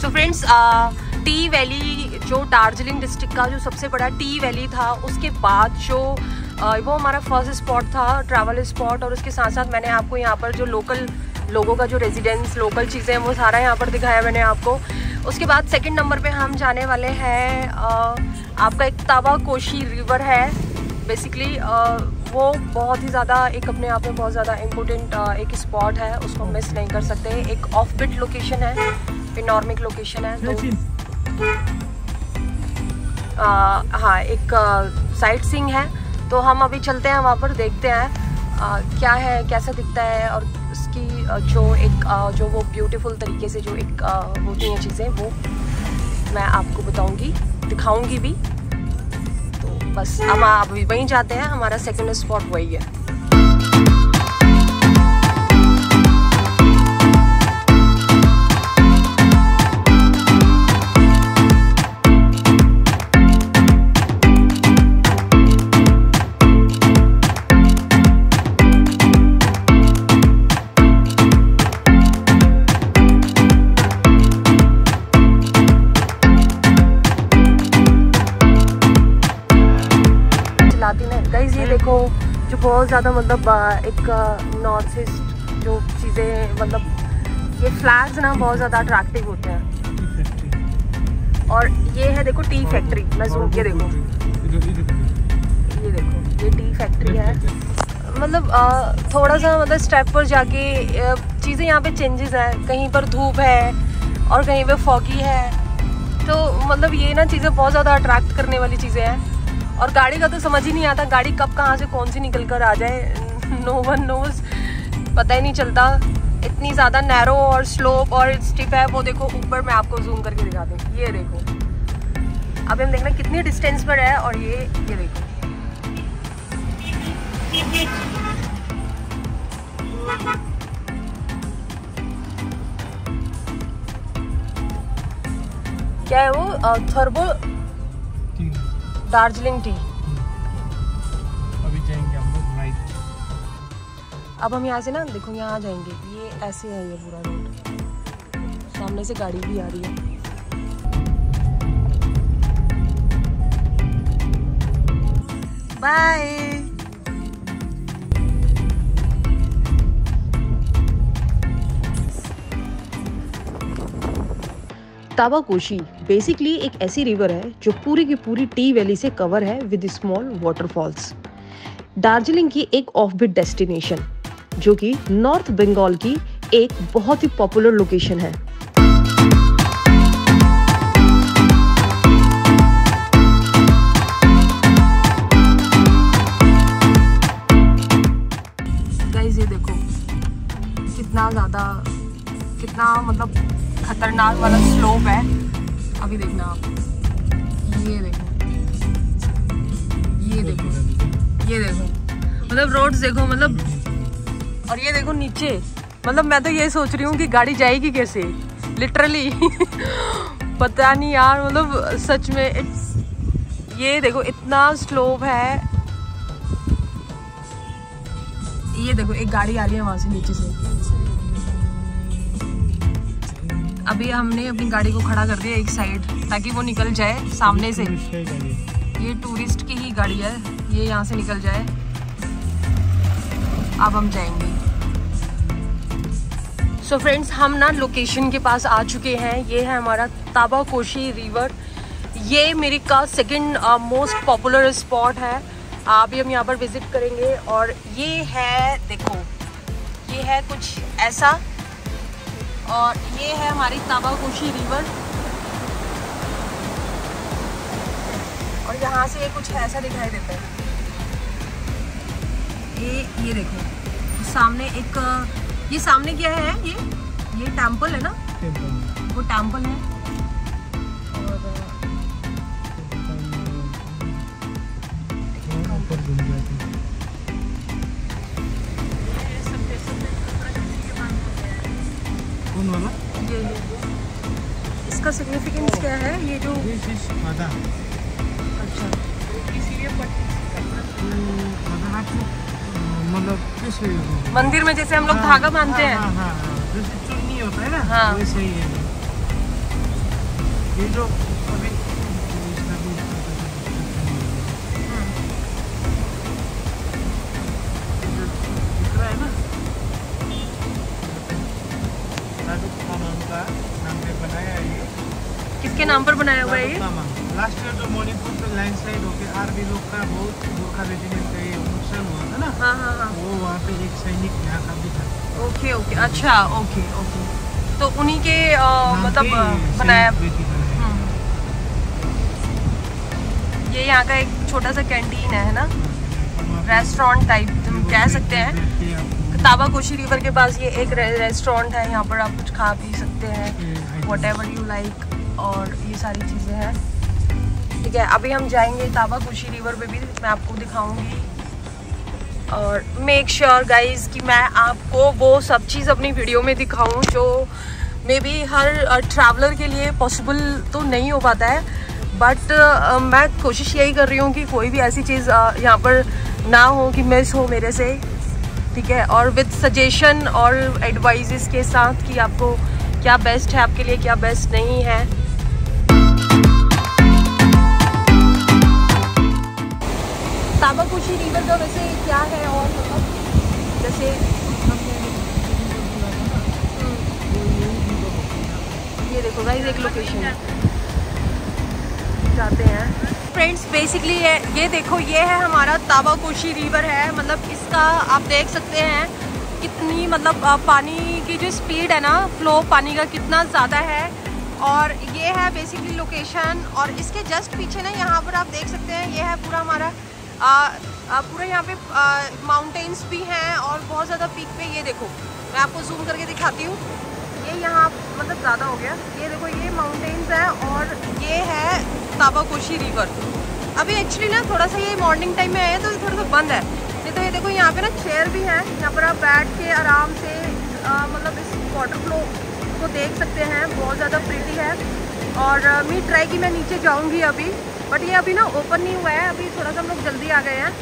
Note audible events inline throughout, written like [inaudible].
So friends T valley जो Darjeeling district का जो सबसे बड़ा टी वैली था उसके बाद जो uh, वो हमारा फ़र्स्ट स्पॉट था ट्रैवल स्पॉट और उसके साथ साथ मैंने आपको यहाँ पर जो लोकल लोगों का जो रेजिडेंस लोकल चीज़ें हैं वो सारा यहाँ पर दिखाया मैंने आपको। उसके बाद सेकंड नंबर पे हम जाने वाले हैं uh, आपका एक तावा कोशी रिवर है बेसिकली वो बहुत ही ज़्यादा एक अपने आप में बहुत ज़्यादा इम्पोर्टेंट एक स्पॉट है उसको मिस नहीं कर सकते। एक ऑफ़ बिट लोकेशन है इनॉर्मिक लोकेशन है तो आ, हाँ एक साइट सिंग है तो हम अभी चलते हैं वहाँ पर देखते हैं आ, क्या है कैसा दिखता है और उसकी जो एक आ, जो वो ब्यूटीफुल तरीके से जो एक होती हैं चीज़ें वो मैं आपको बताऊँगी दिखाऊँगी भी। बस। हम अभी वहीं जाते हैं हमारा सेकंड स्पॉट वही है। बहुत ज़्यादा मतलब एक नॉर्थ ईस्ट जो चीज़ें मतलब ये फ्लैग्स ना बहुत ज़्यादा अट्रैक्टिव होते हैं। और ये है देखो टी फैक्ट्री मैं जूम के देखो। ये देखो, ये टी फैक्ट्री है। मतलब थोड़ा सा मतलब स्टेप पर जाके चीज़ें यहाँ पे चेंजेस हैं। कहीं पर धूप है और कहीं पे फॉगी है। तो मतलब ये ना चीज़ें बहुत ज़्यादा अट्रैक्ट करने वाली चीज़ें हैं। और गाड़ी का तो समझ ही नहीं आता गाड़ी कब कहाँ से कौन सी निकल कर आ जाए। नो वन नोज़ पता ही नहीं चलता। इतनी ज़्यादा नैरो और स्लोप और स्टिप है, वो देखो, ऊपर मैं आपको जूम करके दिखा दूँ। ये देखो। अभी हम देखना कितनी डिस्टेंस पर है और ये ये देखो। क्या है वो? थर्बो दार्जिलिंग टी। अभी जाएँगे हम लोग राइट अब हम यहाँ से ना देखो यहाँ आ जाएँगे। ये ऐसे है ये पूरा रोड सामने से गाड़ी भी आ रही है। बाय ताबाकोशी बेसिकली एक ऐसी रिवर है जो पूरी की पूरी टी वैली से कवर है विद स्मॉल वाटरफॉल्स दार्जिलिंग की एक ऑफ़ बिट डेस्टिनेशन जो कि नॉर्थ बंगाल की एक बहुत ही पॉपुलर लोकेशन है। ये देखो, कितना ज़्यादा, कितना मतलब खतरनाक वाला स्लोप है। अभी देखना आप। ये देखो। ये देखो। ये देखो। मतलब रोड्स देखो मतलब और ये देखो नीचे। मतलब मैं तो ये सोच रही हूँ कि गाड़ी जाएगी कैसे? लिटरली [laughs] पता नहीं यार मतलब सच में ये देखो, इतना स्लोप है। ये देखो, एक गाड़ी आ रही है वहाँ से नीचे से। अभी हमने अपनी गाड़ी को खड़ा कर दिया एक साइड ताकि वो निकल जाए सामने से। ये टूरिस्ट की ही गाड़ी है ये यहाँ से निकल जाए। अब हम जाएँगे। सो so फ्रेंड्स हम ना लोकेशन के पास आ चुके हैं। ये है हमारा ताबा कोशी रिवर ये मेरे का सेकेंड मोस्ट पॉपुलर स्पॉट है। अभी हम यहाँ पर विज़िट करेंगे। और ये है देखो ये है कुछ ऐसा और ये है हमारी ताबाकोशी रिवर और यहाँ से कुछ ऐसा दिखाई देता है। ये ये देखो सामने एक ये सामने क्या है ये? ये टेंपल है ना? वो टेंपल है। जो अच्छा। मतलब कैसे मंदिर में जैसे हम लोग हाँ, धागा बांधते हाँ, हैं। हाँ, जैसे चुन्नी होता है ना हाँ। वैसे ही है। ये जो अभी है शाहरुख खान का नाम पे बनाया है ये। किसके नाम पर बनाया हुआ है ये? लास्ट ईयर जो मणिपुर में लैंडस्लाइड होके आर्मी लोग का बहुत गोरखा रेजिमेंट का ये नुकसान हुआ था ना हाँ हाँ हाँ। वो वहाँ पे एक सैनिक यहाँ का भी था। Okay okay. अच्छा ओके ओके। तो उन्हीं के अ, नाम मतलब बनाया। हम्म। ये यहाँ का एक छोटा सा कैंटीन है ना? रेस्टोरेंट टाइप हम कह सकते हैं। बैठ कोशी रिवर के पास ये एक रेस्टोरेंट है यहाँ पर आप कुछ खा पी सकते हैं वट एवर यू लाइक और ये सारी चीज़ें हैं। ठीक है, अभी हम जाएँगे ताबाकोशी रिवर पे भी, मैं आपको दिखाऊँगी। और मेक श्योर गाइज़ कि मैं आपको वो सब चीज़ अपनी वीडियो में दिखाऊँ जो मे बी हर ट्रैवलर के लिए पॉसिबल तो नहीं हो पाता है। बट मैं कोशिश यही कर रही हूँ कि कोई भी ऐसी चीज़ यहाँ पर ना हो कि मिस हो मेरे से। ठीक है, और विद सजेशन और एडवाइजेस के साथ कि आपको क्या बेस्ट है आपके लिए, क्या बेस्ट नहीं है। ताबाकुशी रिवर का वैसे क्या है और जैसे ये देखो एक लोकेशन जाते हैं। फ्रेंड्स बेसिकली ये देखो, ये है हमारा ताबाकोशी रिवर है। मतलब इसका आप देख सकते हैं कितनी मतलब पानी की जो स्पीड है ना फ्लो पानी का कितना ज़्यादा है। और ये है बेसिकली लोकेशन और इसके जस्ट पीछे ना यहाँ पर आप देख सकते हैं, ये है पूरा हमारा पूरा यहाँ पे माउंटेन्स भी हैं और बहुत ज़्यादा पीक पे ये देखो। मैं आपको जूम करके दिखाती हूँ। ये यहाँ मतलब ज़्यादा हो गया। ये देखो ये माउंटेन्स है और ये है ताबाकोशी रिवर अभी एक्चुअली ना थोड़ा सा ये मॉर्निंग टाइम में आया तो थोड़ा सा बंद है। नहीं तो ये देखो यहाँ पे ना चेयर भी है। यहाँ पर आप बैठ के आराम से मतलब इस वाटर फ्लो को देख सकते हैं। बहुत ज़्यादा प्रिटी है। और अ, मी ट्राई की मैं नीचे जाऊँगी अभी। बट ये अभी ना ओपन नहीं हुआ है, अभी थोड़ा सा हम लोग जल्दी आ गए हैं।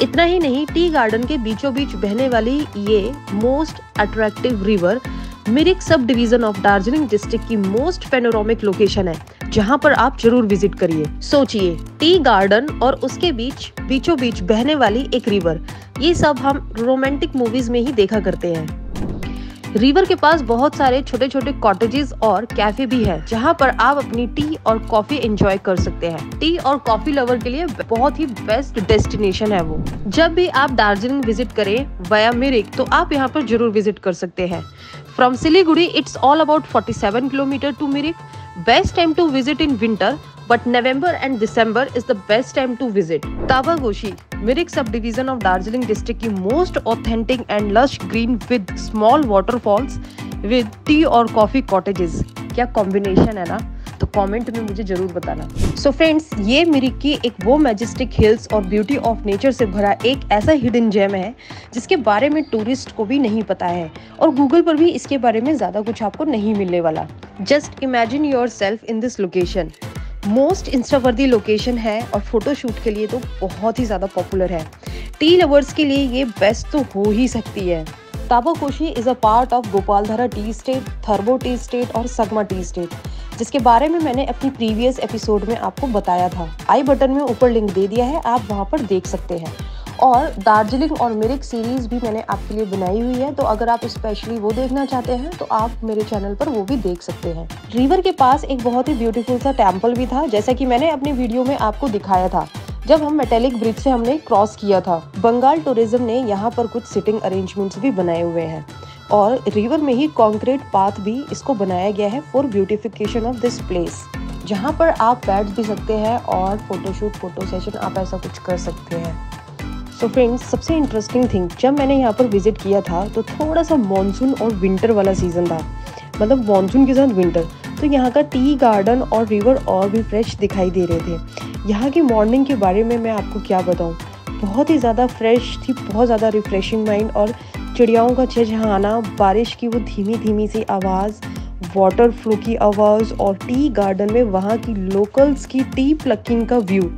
इतना ही नहीं, टी गार्डन के बीचों बीच बहने वाली ये most attractive river Mirik sub division of Darjeeling district की मोस्ट पेनोरामिक लोकेशन है, जहाँ पर आप ज़रूर विज़िट करिए। सोचिए, टी गार्डन और उसके बीच बीचों बीच बहने वाली एक रिवर ये सब हम रोमांटिक मूवीज़ में ही देखा करते हैं। रिवर के पास बहुत सारे छोटे छोटे कॉटेजेस और कैफ़े भी है, जहाँ पर आप अपनी टी और कॉफ़ी एंजॉय कर सकते हैं। टी और कॉफ़ी लवर के लिए बहुत ही बेस्ट डेस्टिनेशन है वो। जब भी आप दार्जिलिंग विज़िट करें वया मिरिक तो आप यहाँ पर ज़रूर विज़िट कर सकते हैं। From Siliguri it's all about 47 kilometre to Mirik best time to visit in winter but November and December is the best time to visit Tabakoshi Mirik sub division of Darjeeling district की most authentic and lush green with small waterfalls with tea और coffee cottages क्या combination है ना? तो comment में मुझे ज़रूर बताना। सो so फ्रेंड्स ये मिरिक की एक वो मैजेस्टिक हिल्स और ब्यूटी ऑफ़ नेचर से भरा एक ऐसा हिडन जेम है, जिसके बारे में टूरिस्ट को भी नहीं पता है और गूगल पर भी इसके बारे में ज़्यादा कुछ आपको नहीं मिलने वाला। Just imagine yourself in this location most instaworthy location है और फोटोशूट के लिए तो बहुत ही ज़्यादा पॉपुलर है। टी लवर्स के लिए ये बेस्ट तो हो ही सकती है। Tabakoshi is a part of Gopaldhara tea estate Thurbo tea estate और सगमा टी स्टेट जिसके बारे में मैंने अपनी प्रीवियस एपिसोड में आपको बताया था। आई बटन में ऊपर लिंक दे दिया है, आप वहाँ पर देख सकते हैं। और दार्जिलिंग और मिरिक सीरीज़ भी मैंने आपके लिए बनाई हुई है तो अगर आप स्पेशली वो देखना चाहते हैं तो आप मेरे चैनल पर वो भी देख सकते हैं। रिवर के पास एक बहुत ही ब्यूटीफुल सा टेंपल भी था, जैसा कि मैंने अपनी वीडियो में आपको दिखाया था, जब हम मेटेलिक ब्रिज से हमने क्रॉस किया था। बंगाल टूरिज़्म ने यहाँ पर कुछ सिटिंग अरेंजमेंट्स भी बनाए हुए हैं, और रिवर में ही कॉन्क्रीट पाथ भी इसको बनाया गया है for beautification of this place जहाँ पर आप बैठ भी सकते हैं और फोटोशूट फ़ोटो सेशन आप ऐसा कुछ कर सकते हैं। सो so फ्रेंड्स सबसे इंटरेस्टिंग थिंग जब मैंने यहाँ पर विज़िट किया था तो थोड़ा सा मानसून और विंटर वाला सीज़न था। मतलब मानसून के साथ विंटर तो यहाँ का टी गार्डन और रिवर और भी फ्रेश दिखाई दे रहे थे। यहाँ की मॉर्निंग के बारे में मैं आपको क्या बताऊँ? बहुत ही ज़्यादा फ्रेश थी, बहुत ज़्यादा रिफ्रेशिंग माइंड और चिड़ियाओं का चहचहाना बारिश की वो धीमी धीमी सी आवाज़ वाटर फ्लो की आवाज़ और टी गार्डन में वहाँ की लोकल्स की टी प्लकिंग का व्यू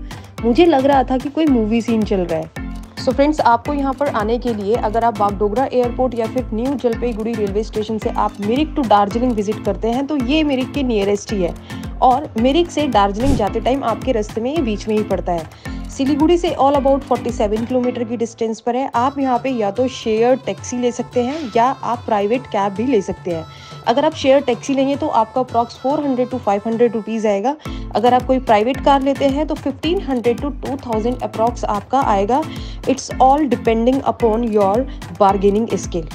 मुझे लग रहा था कि कोई मूवी सीन चल रहा है। सो so फ्रेंड्स आपको यहाँ पर आने के लिए अगर आप बागडोगरा एयरपोर्ट या फिर न्यू जलपाईगुड़ी रेलवे स्टेशन से आप मिरिक टू दार्जिलिंग विज़िट करते हैं तो ये मिरिक के नियरेस्ट ही है। और मिरिक से दार्जिलिंग जाते टाइम आपके रास्ते में ये बीच में ही पड़ता है। सिलीगुड़ी से ऑल अबाउट 47 किलोमीटर की डिस्टेंस पर है। आप यहाँ पे या तो शेयर टैक्सी ले सकते हैं या आप प्राइवेट कैब भी ले सकते हैं। अगर आप शेयर टैक्सी लेंगे तो आपका अप्रॉक्स 400 टू 500 हंड्रेड रुपीज़ आएगा। अगर आप कोई प्राइवेट कार लेते हैं तो 1500 टू 2000 अप्रॉक्स आपका आएगा। It's all depending upon your bargaining skill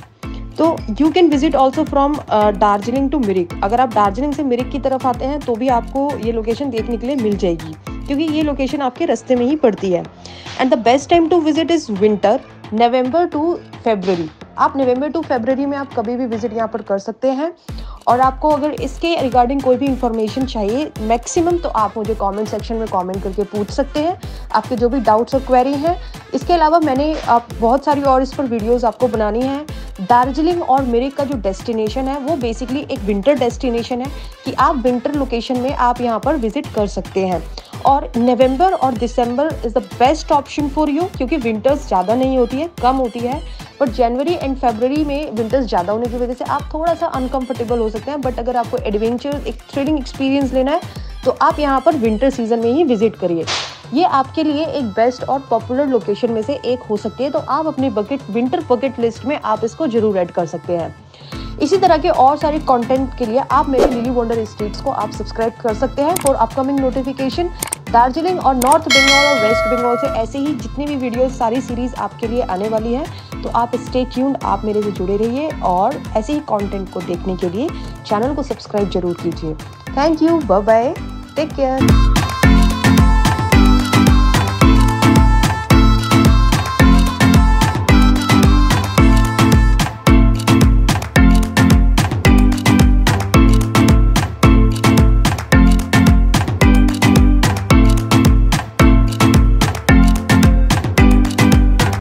तो you can visit also from Darjeeling to Mirik अगर आप दार्जिलिंग से मिरिक की तरफ़ आते हैं तो भी आपको ये लोकेशन देखने के लिए मिल जाएगी, क्योंकि ये लोकेशन आपके रास्ते में ही पड़ती है। And the best time to visit is winter November to February आप नवंबर टू फेबररी में आप कभी भी विज़िट यहाँ पर कर सकते हैं। और आपको अगर इसके रिगार्डिंग कोई भी इन्फॉर्मेशन चाहिए मैक्सिमम तो आप मुझे कमेंट सेक्शन में कमेंट करके पूछ सकते हैं। आपके जो भी डाउट्स और क्वेरी हैं, इसके अलावा मैंने, आप बहुत सारी और इस पर वीडियोस आपको बनानी है। दार्जिलिंग और मिरिक का जो डेस्टिनेशन है, वो बेसिकली एक विंटर डेस्टिनेशन है कि आप विंटर लोकेशन में आप यहाँ पर विज़िट कर सकते हैं। और नवंबर और December is the best option for you क्योंकि विंटर्स ज़्यादा नहीं होती है, कम होती है। बट जनवरी एंड फेबररी में विंटर्स ज़्यादा होने की वजह से आप थोड़ा सा अनकम्फर्टेबल हो सकते हैं बट अगर आपको एडवेंचर एक थ्रिलिंग एक्सपीरियंस लेना है तो आप यहाँ पर विंटर सीज़न में ही विज़िट करिए। ये आपके लिए एक बेस्ट और पॉपुलर लोकेशन में से एक हो सकती है तो आप अपनी बकेट विंटर बकेट लिस्ट में आप इसको ज़रूर ऐड कर सकते हैं। इसी तरह के और सारे कंटेंट के लिए आप मेरे लिली वंडर स्ट्रीट्स को आप सब्सक्राइब कर सकते हैं फॉर अपकमिंग नोटिफिकेशन दार्जिलिंग और नॉर्थ बंगाल और वेस्ट बंगाल से ऐसे ही जितनी भी वीडियोस सारी सीरीज़ आपके लिए आने वाली है तो आप स्टे ट्यून्ड आप मेरे से जुड़े रहिए और ऐसे ही कंटेंट को देखने के लिए चैनल को सब्सक्राइब ज़रूर कीजिए। Thank you bye take care